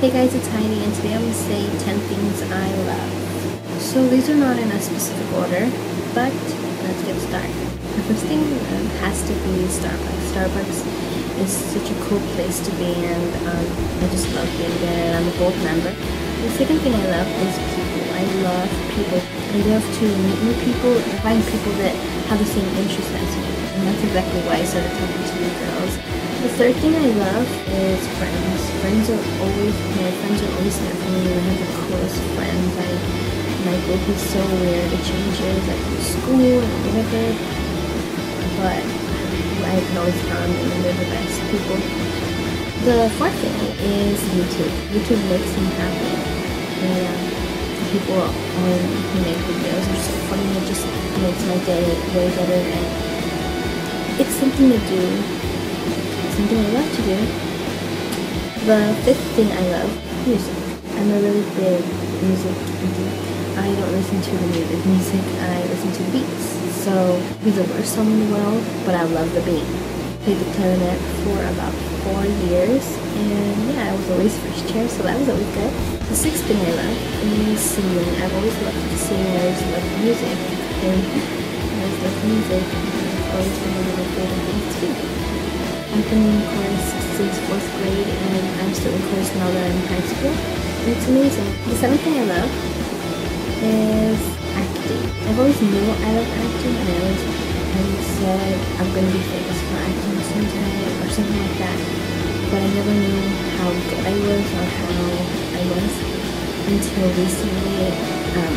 Hey guys, it's Heidi and today I'm going to say 10 things I love. So these are not in a specific order, but let's get started. The first thing um, has to be Starbucks. Starbucks is such a cool place to be and um, I just love being there I'm a gold member. The second thing I love is people. I love people. I love to meet new people and find people that have the same interests as me. And that's exactly why I started talking to you girls. The third thing I love is friends. Friends are always, my friends are always for me. I have the coolest friends. I, my group is so weird. It changes like school and whatever. But I can always them and they're the best people. The fourth thing is YouTube. YouTube makes me happy. And um, people on who make videos are so funny. It just makes my day way better and it's something to do. Something I love to do. The fifth thing I love, music. I'm a really big music I don't listen to the music, music, I listen to beats. So, he's the worst song in the world, but I love the beat. Played the clarinet for about four years, and yeah, I was always first chair, so that was always good. The sixth thing I love is singing. I've always loved to sing, I always loved music, and I loved music, it's always been one of my favorite things to do. I've been in chorus since fourth grade, and I'm still in chorus now that I'm in high school. And it's amazing. The seventh thing I love is acting. I've always knew I love acting, and I always, always said I'm going to be famous for acting someday or something like that. But I never knew how good I was or how I was until recently, um,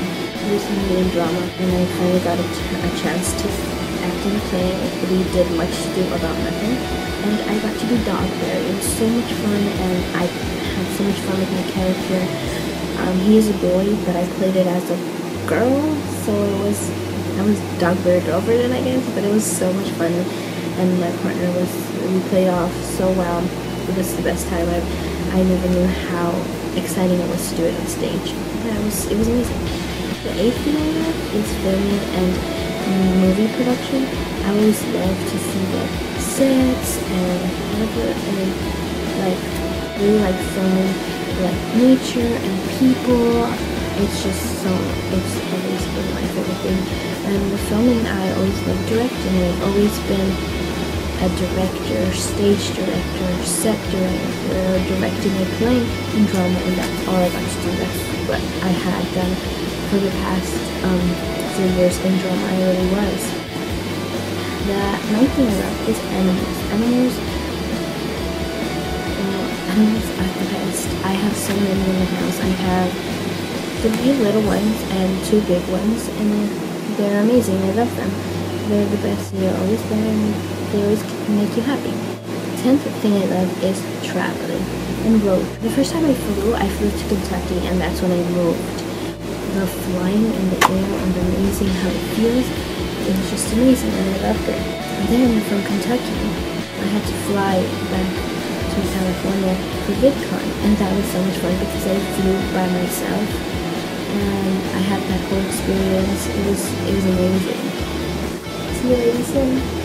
recently in drama, and I finally got a, ch a chance to act in a play. We did much to do about nothing, and I got to be Dog Bear. It was so much fun, and I had so much fun with my character. Um, he is a boy, but I played it as a girl, so it was I was Dogberry girlfriend, I guess. But it was so much fun, and my partner was we played off so well. It was the best time. I've I never knew how exciting it was to do it on stage. Yeah, it was it was amazing. The eighth thing I is filming and movie production. I always love to see the sets and whatever, and like really like filming like nature and people. It's just so, it's always been my favorite thing. And the filming, I always love directing. I've always been a director, stage director, set director, directing a play in drama, and that's all I got to do. That's what I had done for the past um, years in. I really was. The ninth thing I love is animals. Animals animals are the best. I have so many in the house. I have three little ones and two big ones, and they're amazing. I love them. They're the best. They're always there, and they always make you happy. Tenth thing I love is traveling and road. The first time I flew, I flew to Kentucky, and that's when I moved. The flying in the air and the amazing how it feels. It was just amazing, and I loved it. Then from Kentucky, I had to fly back to California for VidCon, and that was so much fun because I flew by myself, and I had that whole experience. It was it was amazing. See you later soon.